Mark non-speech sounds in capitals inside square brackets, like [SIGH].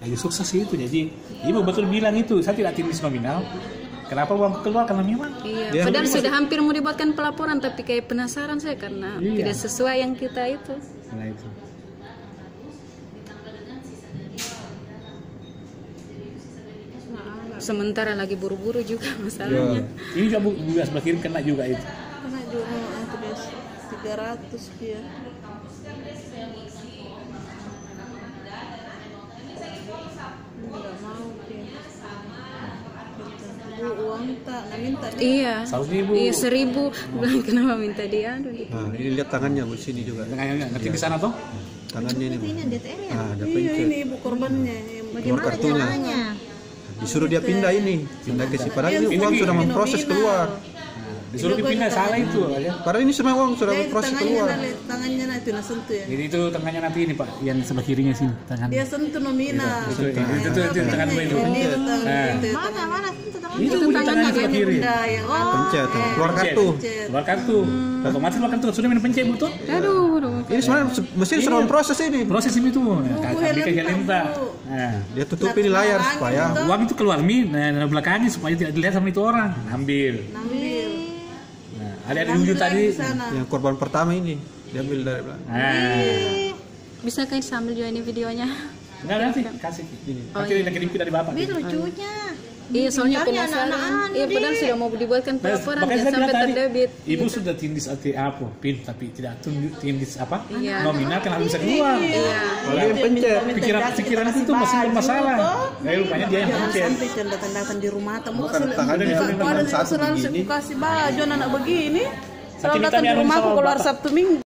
jadi sukses itu jadi ibu betul bilang itu saya tidak tindis nominal kenapa uang keluar karena memang Iya, Dia padahal sudah hampir mau dibuatkan pelaporan tapi kayak penasaran saya karena Iya. tidak sesuai yang kita itu. nah itu Sementara lagi buru-buru juga Ya. [LAUGHS] masalahnya. ini juga bu- juga sebelah kiri kena juga itu Kena juga aku biasa 300 dia. Enggak mau dia. Nah minta dia. Iya. seratus ribu Iya seribu. Bilang kenapa minta dia? Aduh, gitu. Nah, ini lihat tangannya bu sini juga. Nggak- ngerti di sana toh Tangannya ini bu. Ini DTR ya? Ah, ada Iya ini ibu korbannya. Keluar kartunya. Disuruh dia pindah ini, pindah ke si padahal ini uang sudah memproses keluar. Disuruh dipindah salah itu ya. Padahal ini semua uang sudah tangannya keluar. nah, tangannya nah itu nah sentuh ya. jadi itu tengahnya nanti ini pak yang sebelah kirinya sini tangan Dia sentuh nominal. itu itu itu, itu, itu tangan gue itu. Ini itu tangan Nah. itu. Mana mana? Itu tangan. tangannya sebelah kiri. Yang Pencet, keluar kartu. keluar kartu. Otomatis keluar kartu. Sudah minum pencet betul Aduh, aduh. Ini sebenarnya se- mesin sudah memproses ini. proses ini tuh. Kayak lenta nah. Dia tutup ini layar supaya uang itu keluar nih nah, belakangnya supaya tidak dilihat sama itu orang. Ambil. Ambil. Ada di ujung tadi. yang korban pertama ini. Diambil dari belakang. nah Bisa kan sambil juga ini videonya? enggak nanti. Kasih. Ini. Nanti oh, kirim dari bapak. Ini lucunya. Iya, soalnya penasaran. Iya, padahal sudah mau dibuatkan pelaporan saya sampai terdebit. ibu sudah tindis arti apa pin tapi tidak tunjuk tindis apa Iya. nominal kenapa bisa keluar Iya. Kalau dia pencet, pikiran pikiran itu masih bermasalah kayak rupanya dia yang pencet Sampai canda datang di rumah Udah, cuma Ada satu selalu kasih baju anak begini. Selalu datang di rumahku keluar. Sabtu Minggu.